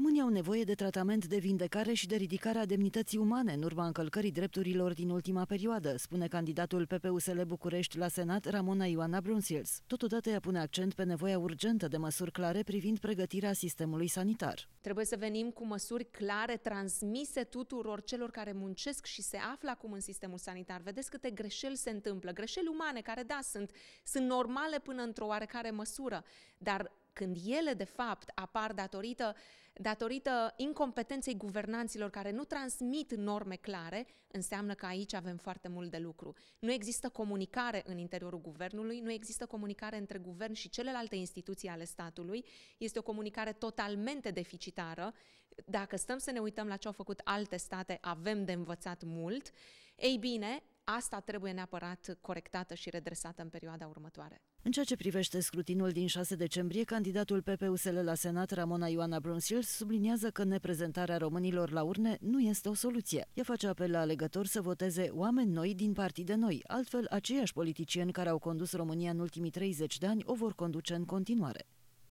Românii au nevoie de tratament de vindecare și de ridicarea demnității umane în urma încălcării drepturilor din ultima perioadă, spune candidatul PPUSL București la Senat, Ramona Ioana Brunsils. Totodată ea pune accent pe nevoia urgentă de măsuri clare privind pregătirea sistemului sanitar. Trebuie să venim cu măsuri clare, transmise tuturor celor care muncesc și se află acum în sistemul sanitar. Vedeți câte greșeli se întâmplă, greșeli umane care, da, sunt, sunt normale până într-o oarecare măsură, dar când ele, de fapt, apar datorită, datorită incompetenței guvernanților care nu transmit norme clare, înseamnă că aici avem foarte mult de lucru. Nu există comunicare în interiorul guvernului, nu există comunicare între guvern și celelalte instituții ale statului, este o comunicare totalmente deficitară. Dacă stăm să ne uităm la ce au făcut alte state, avem de învățat mult. Ei bine, asta trebuie neapărat corectată și redresată în perioada următoare. În ceea ce privește scrutinul din 6 decembrie, candidatul PPUSL la Senat, Ramona Ioana Brunsil, subliniază că neprezentarea românilor la urne nu este o soluție. Ea face apel la alegători să voteze oameni noi din partide noi, altfel aceiași politicieni care au condus România în ultimii 30 de ani o vor conduce în continuare.